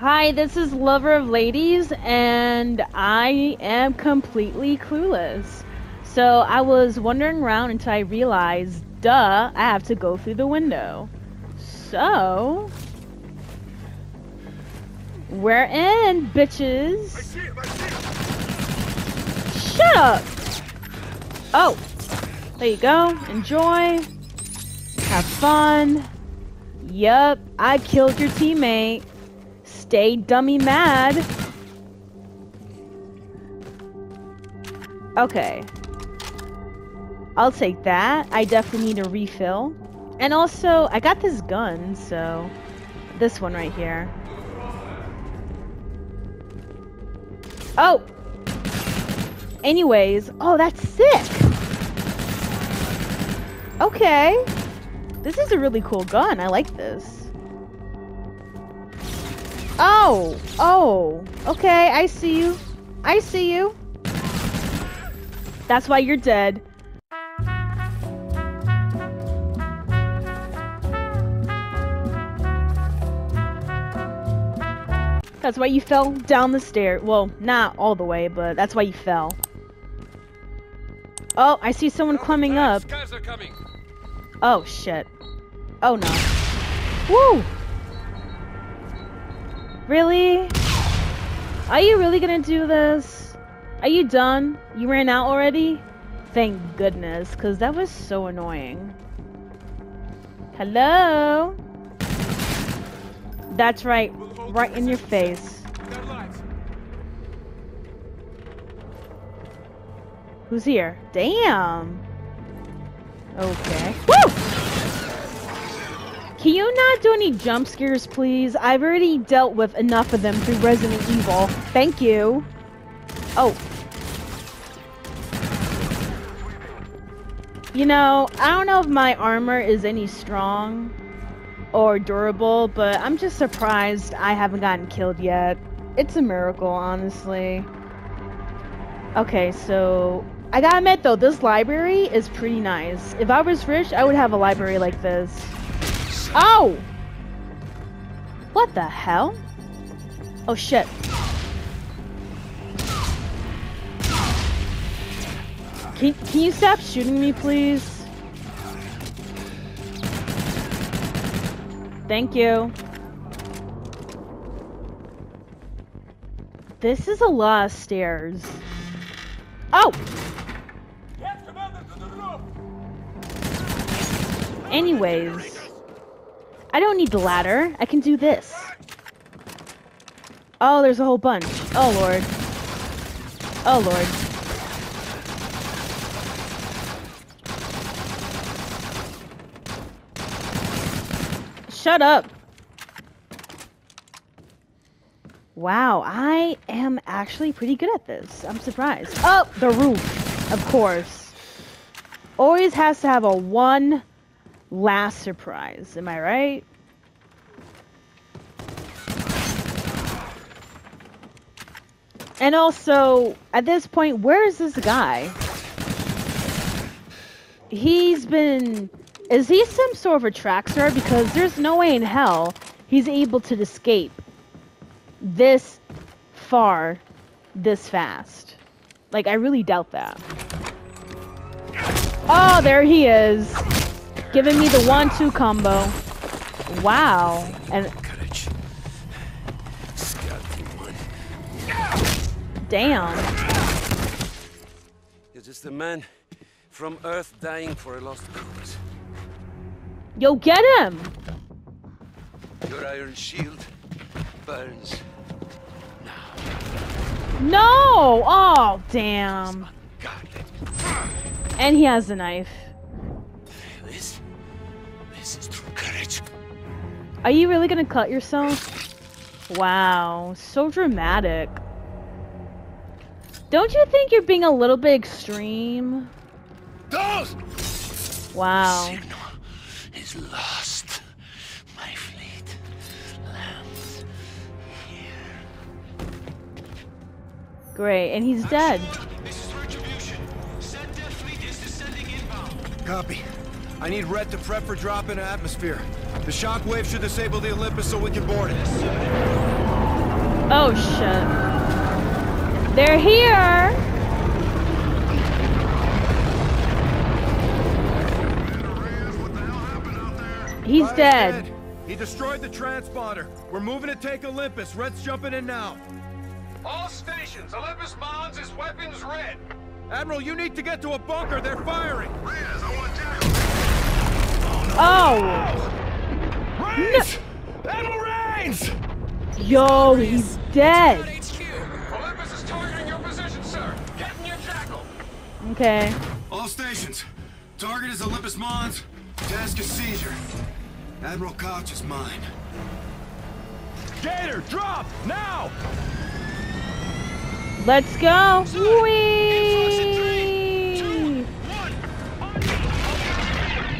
Hi, this is Lover of Ladies, and I am completely clueless. So I was wandering around until I realized, duh, I have to go through the window. So. We're in, bitches. Shut up! Oh, there you go. Enjoy. Have fun. Yup, I killed your teammate. Stay dummy mad. Okay. I'll take that. I definitely need a refill. And also, I got this gun, so... This one right here. Oh! Anyways, oh, that's sick! Okay. This is a really cool gun. I like this. Oh! Oh! Okay, I see you. I see you. That's why you're dead. That's why you fell down the stair. Well, not all the way, but that's why you fell. Oh, I see someone climbing up. Oh, shit. Oh, no. Woo! Really? Are you really gonna do this? Are you done? You ran out already? Thank goodness, because that was so annoying. Hello? That's right. Right in your face. Who's here? Damn. Okay. Woo! Can you not do any jump scares, please? I've already dealt with enough of them through Resident Evil. Thank you. Oh. You know, I don't know if my armor is any strong or durable, but I'm just surprised I haven't gotten killed yet. It's a miracle, honestly. Okay, so I gotta admit though, this library is pretty nice. If I was rich, I would have a library like this. Oh! What the hell? Oh shit. Can, can you stop shooting me, please? Thank you. This is a lot of stairs. Oh! Anyways. I don't need the ladder. I can do this. Oh, there's a whole bunch. Oh, Lord. Oh, Lord. Shut up. Wow, I am actually pretty good at this. I'm surprised. Oh, the roof. Of course. Always has to have a one last surprise. Am I right? And also, at this point, where is this guy? He's been... Is he some sort of a trackster? Because there's no way in hell he's able to escape this far this fast. Like, I really doubt that. Oh, there he is. Giving me the one-two combo. Wow. And Damn. You're just a man from Earth dying for a lost cause. Yo, get him! Your iron shield burns now. No! Oh, damn. And he has a knife. Are you really gonna cut yourself? Wow, so dramatic. Don't you think you're being a little bit extreme? Those! Wow. Signal is lost. My fleet lands here. Great, and he's dead. This is retribution. Sentinel fleet is descending inbound. Copy. I need Red to prep for drop into atmosphere. The shockwave should disable the Olympus so we can board it. Oh shit. They're here! He's Fire's dead. He destroyed the transponder. We're moving to take Olympus. Red's jumping in now. All stations, Olympus Mons is weapons red. Admiral, you need to get to a bunker. They're firing. Reyes, I want tackle. Oh! Raines! Admiral Raines! Yo, he's dead. Olympus is targeting your position, sir. Get in your jackal. Okay. All stations. Target is Olympus Mons. Task is seizure. Admiral Kotch is mine. Gator, drop! Now! Let's go. Whee!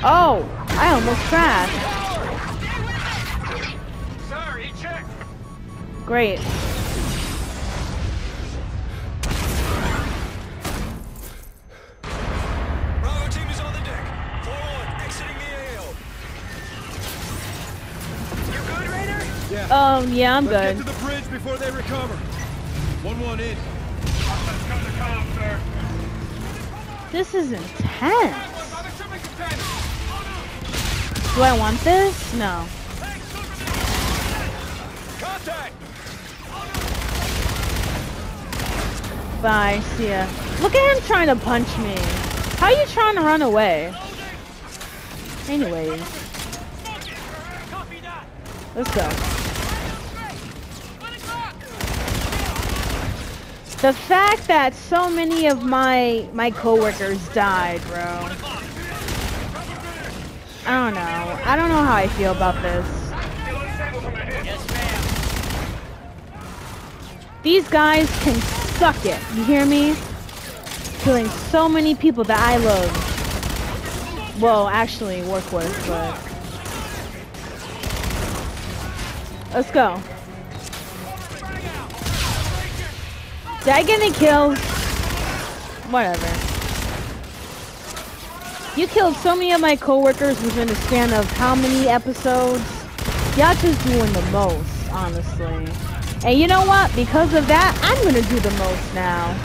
Oh, I almost crashed. Sir, he checked. Great. Bravo team is on the deck. 4-1, exiting the AO. You good, Raider? Yeah. Um, yeah, I'm Let's good. get to the bridge before they recover. 1-1 in. Let's come to calm, sir. This is intense. Do I want this? No. Bye. See ya. Look at him trying to punch me. How are you trying to run away? Anyways. Let's go. The fact that so many of my my coworkers died, bro. I don't know. I don't know how I feel about this. These guys can suck it. You hear me? Killing so many people that I love. Well, actually work with, but. Let's go. Did I get any kills? Whatever. You killed so many of my coworkers within a span of how many episodes? Y'all just doing the most, honestly. And you know what? Because of that, I'm gonna do the most now.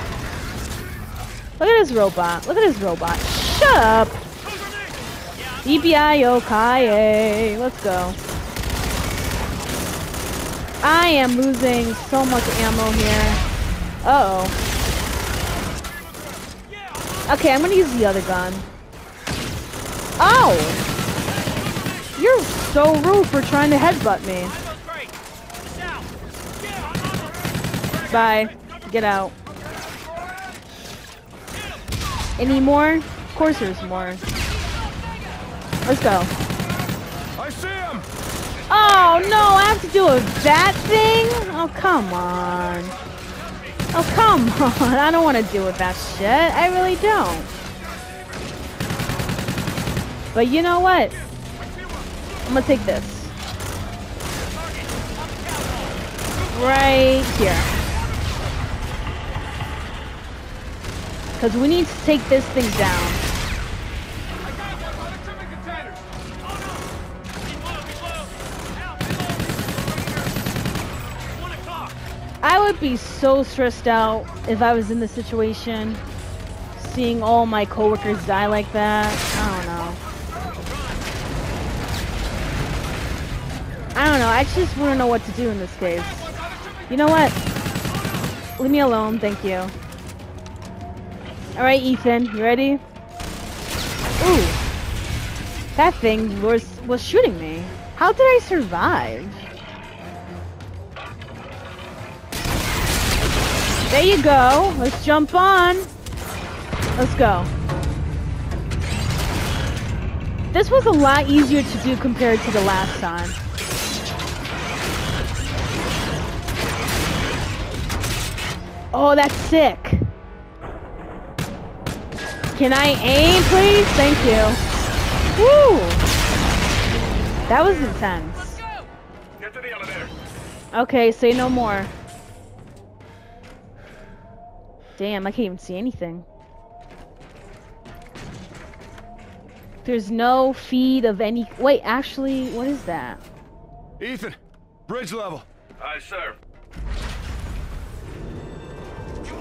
Look at this robot. Look at this robot. Shut up! EBI Yokai. Let's go. I am losing so much ammo here. Uh oh. Okay, I'm gonna use the other gun. Oh! You're so rude for trying to headbutt me. Bye. Get out. Any more? Of course there's more. Let's go. I see him! Oh no, I have to do a that thing? Oh come on. Oh come on, I don't want to deal with that shit. I really don't. But you know what? I'm gonna take this. Right here. Because we need to take this thing down. I would be so stressed out if I was in this situation. Seeing all my coworkers die like that. I don't know. I don't know. I just wouldn't know what to do in this case. You know what? Leave me alone. Thank you. Alright, Ethan. You ready? Ooh. That thing was, was shooting me. How did I survive? There you go. Let's jump on. Let's go. This was a lot easier to do compared to the last time. Oh, that's sick. Can I aim, please? Thank you. Woo! That was intense. Get to the elevator. Okay, say no more. Damn, I can't even see anything. There's no feed of any. Wait, actually, what is that? Ethan, bridge level. Aye, sir.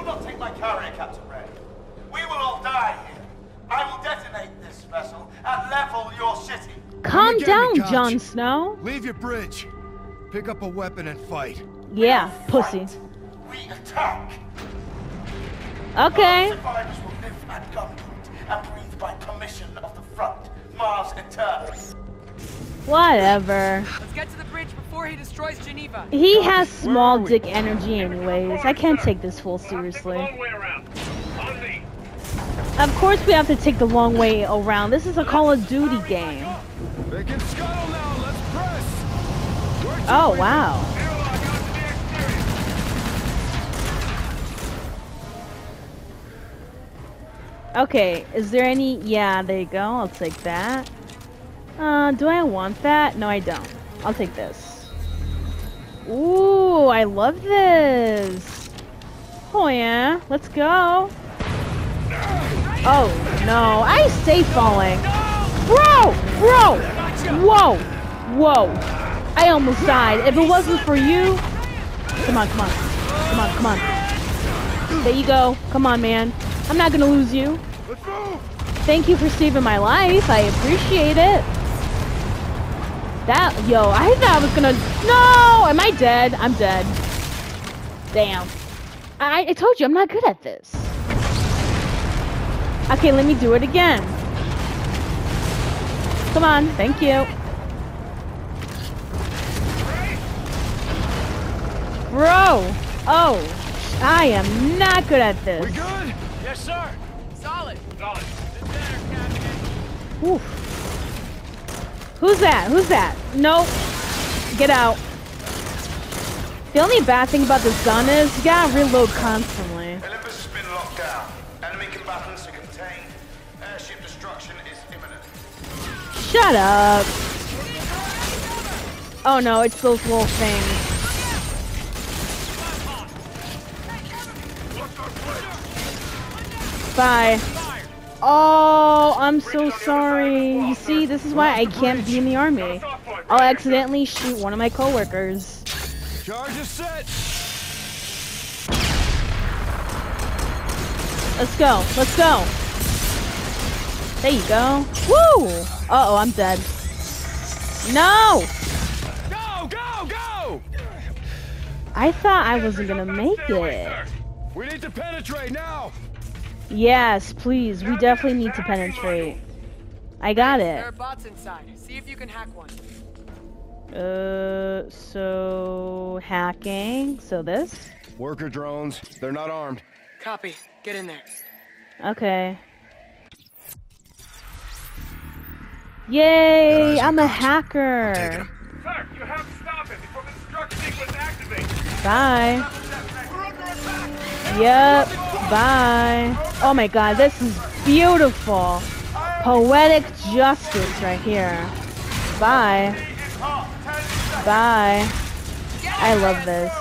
You will not take my carrier, Captain Ray. We will all die here. I will detonate this vessel and level your city. Calm get me, down, Kotch. Jon Snow. Leave your bridge. Pick up a weapon and fight. Yeah, pussy. Fight. We attack. Okay. Survivors will live at gunpoint and breathe by permission of the front. Mars Eternal. Whatever. Let's get to the bridge before he destroys Geneva. He has small dick energy anyways. I can't take this fool seriously. way around. On me. Of course we have to take the long way around. This is a Call of Duty game. They can scuttle now. Let's press. Where'd you Oh, wow. Airlock out to the exterior. Okay, is there any... Yeah, there you go. I'll take that. Uh, do I want that? No, I don't. I'll take this. Ooh, I love this. Oh, yeah. Let's go. Oh, no. I stay falling. Bro! Bro! Whoa! Whoa! I almost died. If it wasn't for you... Come on, come on. Come on, come on. There you go. Come on, man. I'm not gonna lose you. Thank you for saving my life. I appreciate it. That, yo, I thought I was gonna. No! Am I dead? I'm dead. Damn. I, I told you, I'm not good at this. Okay, let me do it again. Come on, thank you. Bro! Oh, I am not good at this. We good? Yes, sir. Solid. Solid. Oof. Who's that? Who's that? Nope. Get out. The only bad thing about this gun is you gotta reload constantly. Olympus has been locked down. Enemy combatants are contained. Airship destruction is imminent. Shut up. Oh no, it's those little things. Bye. Oh, I'm so sorry. You see, this is why I can't be in the army. I'll accidentally shoot one of my coworkers. Charge is set. Let's go. Let's go. There you go. Woo! Uh oh, I'm dead. No! Go, go, go! I thought I wasn't gonna make it. We need to penetrate now. Yes, please. We definitely need to penetrate. I got it. There are bots inside. See if you can hack one. Uh, so hacking. So this. Worker drones. They're not armed. Copy. Get in there. Okay. Yay! I'm a hacker. Sir, you have to stop it before the destruction sequence activates. Bye. We're under attack. Yep. Bye. Oh my god, this is beautiful. Poetic justice right here. Bye. Bye. I love this.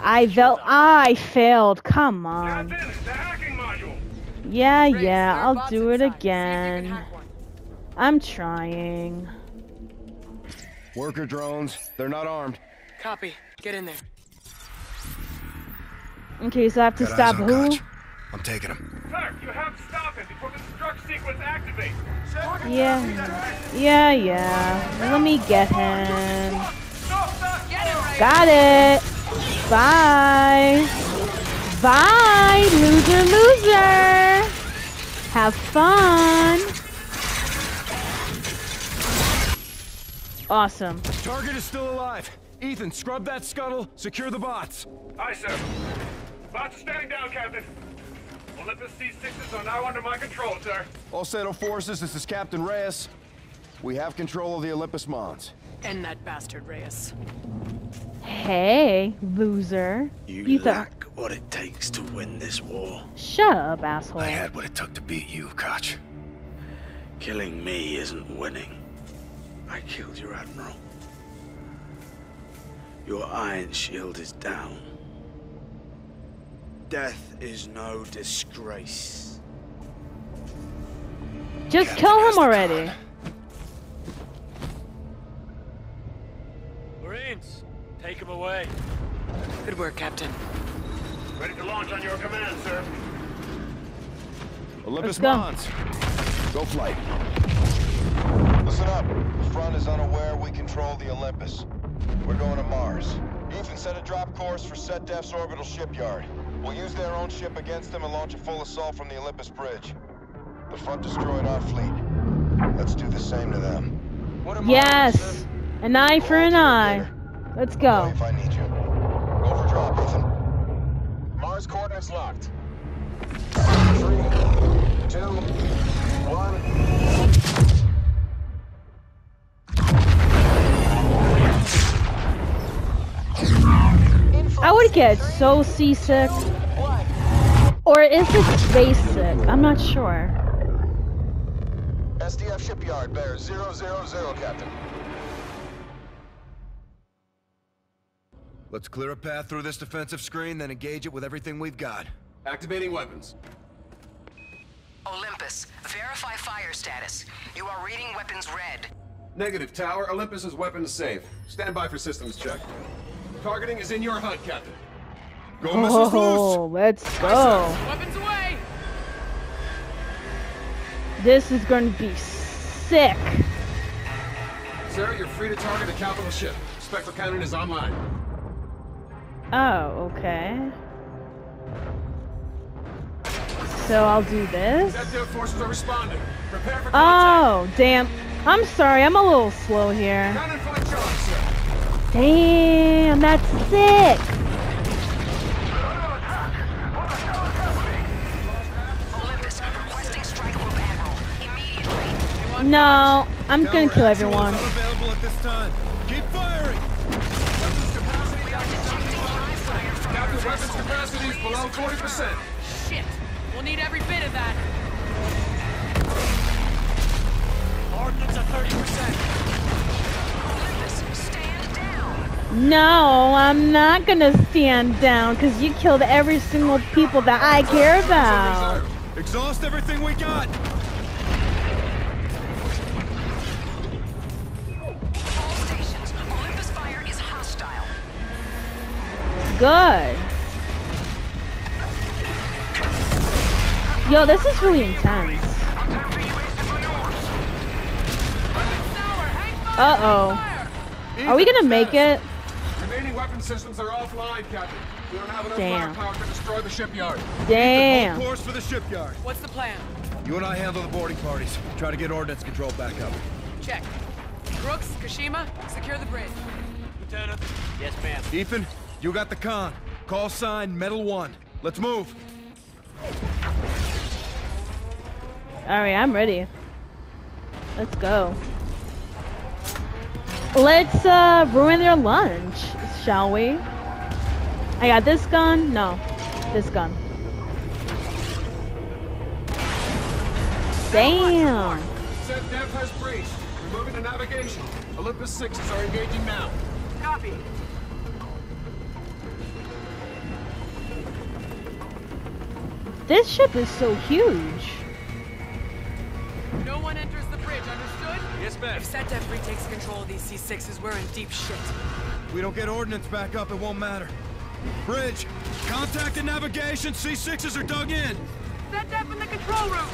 I felt I failed. Come on. That's it. The hacking module. Yeah, yeah, I'll do it inside. See if you can again. I'm trying. Worker drones. They're not armed. Copy. Get in there. Okay, so I have to Got stop on who? Kotch. I'm taking him. Sir, you have to stop it before the destruction sequence activates. Yeah. Yeah, yeah. Let me get him. Get it right. Got it. Bye. Bye, loser, loser. Have fun. Awesome. Target is still alive. Ethan, scrub that scuttle. Secure the bots. Aye, sir. Bots are standing down, Captain. Olympus C-6s are now under my control, sir. All Settle forces, this is Captain Reyes. We have control of the Olympus Mons. End that bastard, Reyes. Hey, loser. You, thought- lack what it takes to win this war. Shut up, asshole. I had what it took to beat you, Kotch. Killing me isn't winning. I killed your admiral. Your iron shield is down. Death is no disgrace. Just Captain kill him already. con. Marines, take him away. Good work, Captain. Ready to launch on your command, sir. Olympus go. Mons. Go flight. Listen up. The front is unaware we control the Olympus. We're going to Mars. Ethan set a drop course for SetDef's orbital shipyard. We'll use their own ship against them and launch a full assault from the Olympus bridge. The front destroyed our fleet. Let's do the same to them. Yes! An eye for an eye. Let's go. If I need you. Go for drop, Ethan. Mars coordinates locked. Three, two, one. I would get so seasick. Or is it space sick? I'm not sure. SDF shipyard, bear 000, Captain. Let's clear a path through this defensive screen, then engage it with everything we've got. Activating weapons. Olympus, verify fire status. You are reading weapons red. Negative, Tower. Olympus is weapons safe. Stand by for systems check. Targeting is in your HUD, Captain. Go, missiles Oh, loose! let's go. Weapons away! This is going to be sick. Sir, you're free to target the capital ship. Spectral cannon is online. Oh, okay. So I'll do this. Forces are responding. Prepare for. Oh, damn. I'm sorry, I'm a little slow here. Cannon flight charge, sir. Damn, that's sick. No, I'm gonna kill everyone. Not available at this time. Keep firing! Captain, weapons capacity is below 40%. Shit! We'll need every bit of that. Ordnance at 30%. No, I'm not gonna stand down because you killed every single people that I care about. Exhaust everything we got! All stations, Olympus fire is hostile. Good. Yo, this is really intense. Uh oh. Are we gonna make it? Remaining weapon systems are offline, Captain. We don't have enough Damn. firepower to destroy the shipyard. Damn. Hold course for the shipyard. What's the plan? You and I handle the boarding parties. Try to get ordnance control back up. Check. Brooks, Kashima, secure the bridge. Lieutenant. Yes, ma'am. Ethan, you got the con. Call sign Metal 1. Let's move. Alright, I'm ready. Let's go. Let's uh ruin their lunch, shall we? I got this gun? No. This gun. Damn. SetDef has breached. Removing the navigation. Olympus 6s are engaging now. Copy. This ship is so huge. No one enters the bridge, understood? Yes, ma'am. If SetDef retakes control of these C6s, we're in deep shit. If we don't get ordnance back up, it won't matter. Bridge, contact the navigation. C6s are dug in. SetDef in the control room!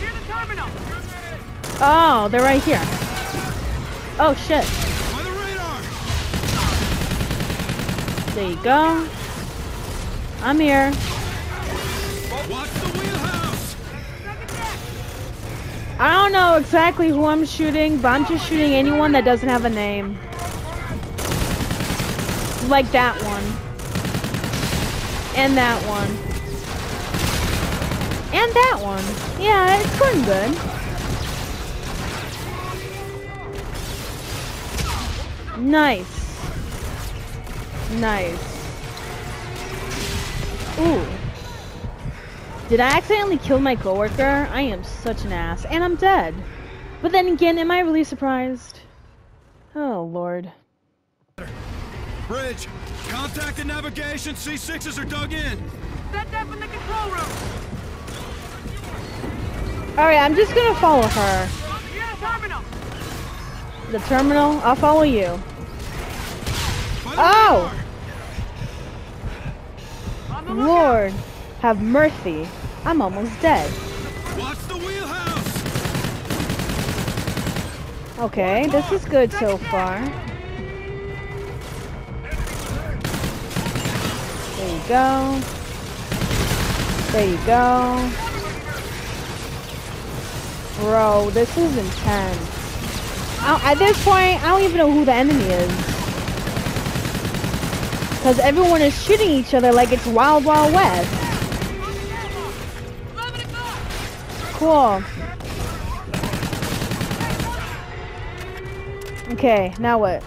Near the terminal! Oh, they're right here. Oh shit. By the radar! There you go. I'm here. Watch I don't know exactly who I'm shooting, but I'm just shooting anyone that doesn't have a name. Like that one. And that one. And that one. Yeah, it's going good. Nice. Nice. Ooh. Did I accidentally kill my coworker? I am such an ass. And I'm dead. But then again, am I really surprised? Oh, Lord. Bridge, contact the navigation. C6s are dug in. SetDef in the control room! Alright, I'm just gonna follow her. The terminal! The terminal? I'll follow you. Oh! Lord, have mercy. I'm almost dead. Watch the wheelhouse! Okay, this is good so far. There you go. There you go. Bro, this is intense. I, at this point, I don't even know who the enemy is. Because everyone is shooting each other like it's Wild Wild West. Cool. Okay, now what?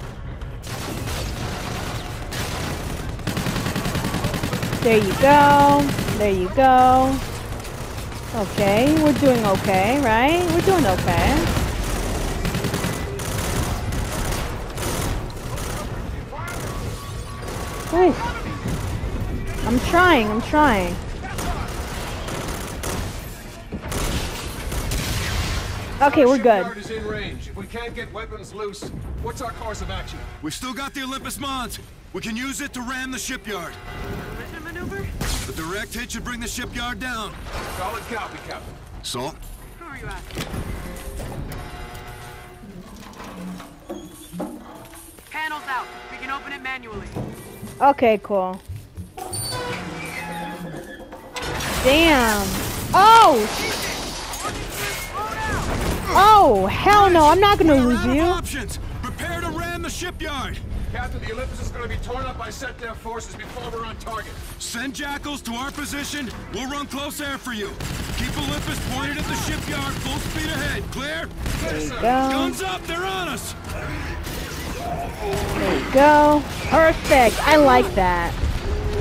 There you go. There you go. Okay, we're doing okay, right? We're doing okay. Ooh. I'm trying, I'm trying. Okay, we're good. Shipyard is in range. If we can't get weapons loose, what's our course of action? We've still got the Olympus Mons. We can use it to ram the shipyard. Collision maneuver? The direct hit should bring the shipyard down. Solid copy, Captain. Salt? Who are you after? Panel's out. We can open it manually. Okay, cool. Damn. Oh! Oh, hell no, I'm not gonna We're lose you. options. Prepare to ram the shipyard. Captain, the Olympus is going to be torn up by SETDEF forces before we're on target. Send jackals to our position. We'll run close air for you. Keep Olympus pointed at the shipyard. Full speed ahead. Clear? There you go. Guns up. They're on us. There you go. Perfect. I like that.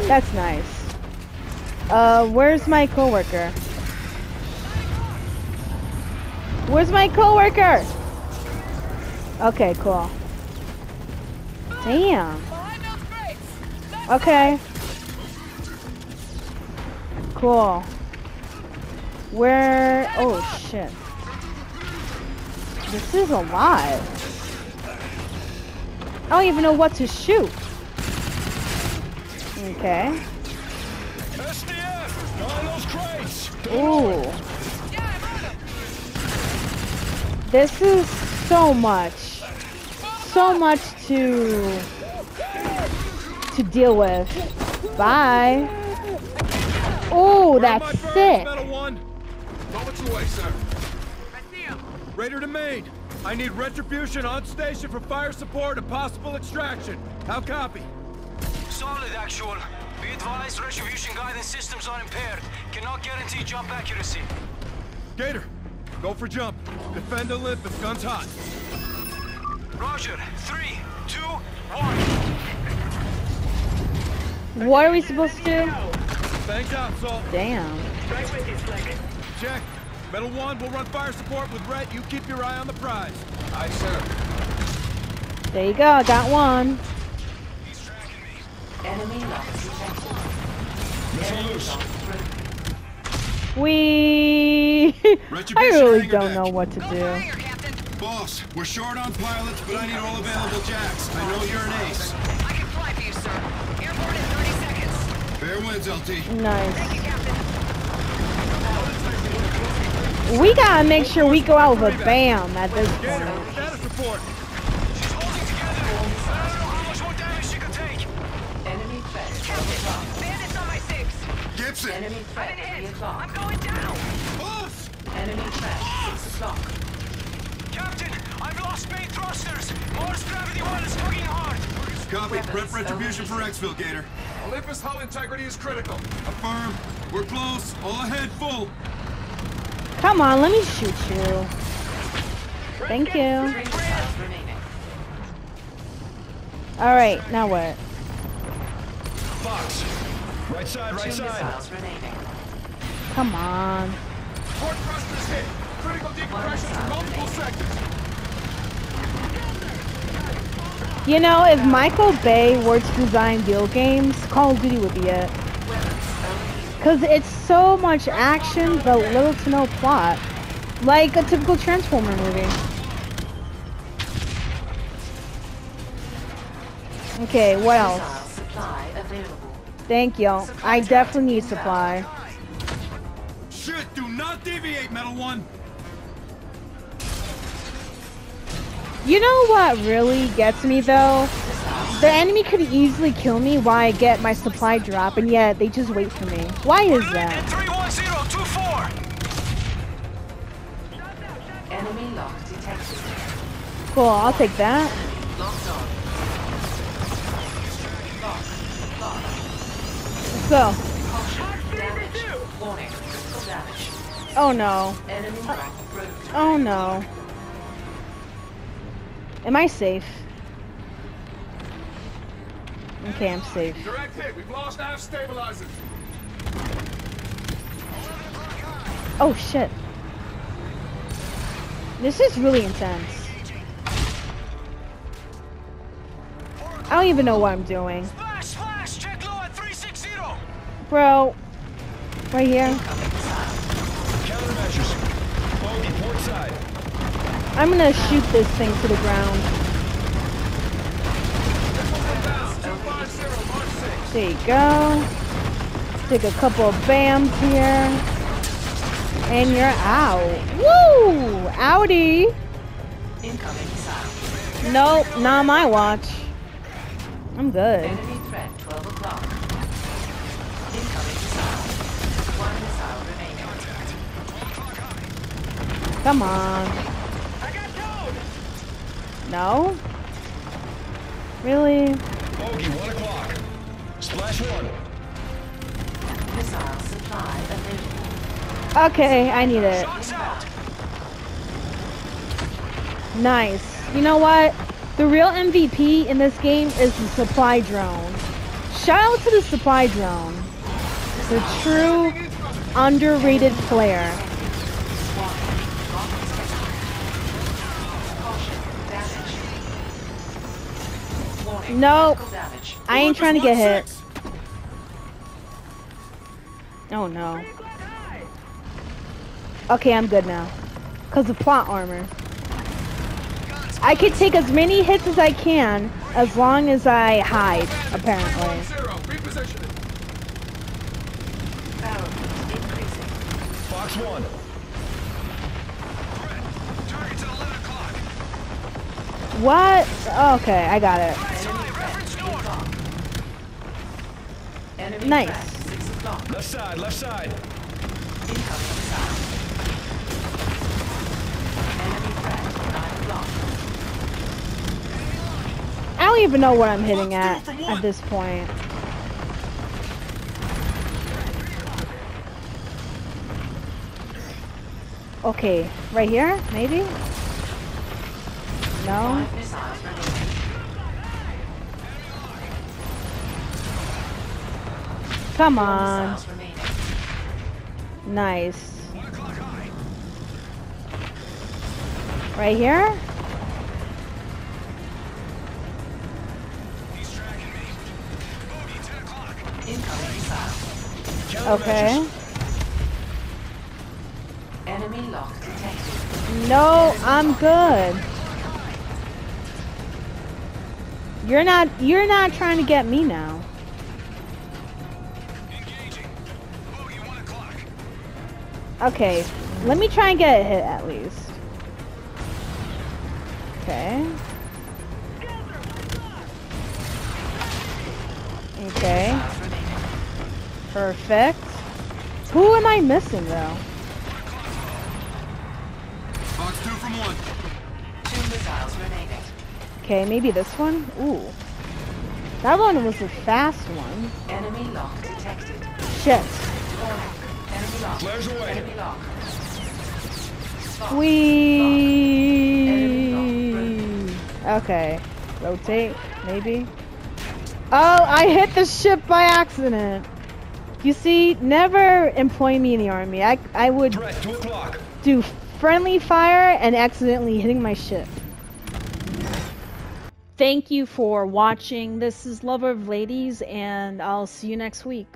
That's nice. Uh, where's my coworker? Where's my coworker? Okay, cool. Damn. Okay. Cool. Where? Oh shit. This is a lot. I don't even know what to shoot. Okay. SDF! On those crates! Ooh. This is so much. So much to to deal with. Bye. Oh, that's sick. Metal one. Moments away, sir. I see him. Raider to main. I need retribution on station for fire support and possible extraction. How copy? Solid, actual. Be advised, retribution guidance systems are impaired. Cannot guarantee jump accuracy. Gator, go for jump. Defend Olympus. Guns hot. Roger. Three, two, one. What are we supposed to do? Thanks out, Salt. Damn. Check. Metal one, we'll run fire support with Rhett. You keep your eye on the prize. Aye, sir. There you go. Got one. We. I really don't know what to do. Boss, we're short on pilots, but I need all available jacks. I know you're an ace. I can fly for you, sir. Airport in 30 seconds. Fair winds, LT. Nice. We gotta make sure we go out with a bam at this Gator, point. Gibson! I've been hit. I'm going down. Boss! Captain, I've lost main thrusters. Mars Gravity 1 is tugging hard. Copy. Prep retribution for exfil, Gator. Olympus hull integrity is critical. Affirm. We're close. All ahead, full. Come on, let me shoot you. Thank you. Alright, now what? Fox. Right side, right side. Come on. Port thrusters hit. Critical decompression in multiple sectors. You know, if Michael Bay were to design video games, Call of Duty would be it. Because it's so much action, but little to no plot. Like a typical Transformer movie. Okay, what else? Missile supply available. Thank you. I definitely need supply. Shit, do not deviate, Metal One! You know what really gets me though? The enemy could easily kill me while I get my supply drop, and yet they just wait for me. Why is that? 31024! Enemy lock detected. Cool, I'll take that. Go. Caution. Damage. Warning. Critical damage. Oh no. Enemy rank broken. Oh no. Am I safe? Okay, I'm safe. Direct hit. We've lost half stabilizers. Oh shit. This is really intense. I don't even know what I'm doing. Bro. Right here. I'm gonna shoot this thing to the ground. There you go. Take a couple of bams here. And you're out. Woo! Audi! Nope, not my watch. I'm good. Come on. No? Really? Bogey, one o'clock. Splash one. Missile supply available. Okay, I need it. Nice. You know what? The real MVP in this game is the supply drone. Shout out to the supply drone. The true underrated player. Nope. I ain't trying to get hit. Oh no. Okay, I'm good now. Cause of plot armor. I can take as many hits as I can as long as I hide, apparently. Zero. Repositioning. Barrel rate increasing. Fox one. Target's at 11 o'clock. What? Okay, I got it. Enemy threat 3 o'clock. Enemy Nice. threat 6 o'clock. Left side, left side. Incoming missile. Enemy threat 9 o'clock. I don't even know what I'm hitting at at this point. Okay, right here, maybe? No? Come on. Nice. Right here? Okay. Enemy lock detected. No, I'm good. You're not you're not trying to get me now. Okay, let me try and get a hit at least. Okay. Okay, perfect. Who am I missing though? Fox two from one. Two missiles remaining. Okay, maybe this one? Ooh. That one was a fast one. Enemy lock detected. Shit. Flares away. Enemy lock. Lock. Wee. Okay. Rotate, maybe. Oh, I hit the ship by accident. You see, never employ me in the army. I I would Threat, do friendly fire and accidentally hitting my ship. Thank you for watching. This is Lover of Ladies, and I'll see you next week.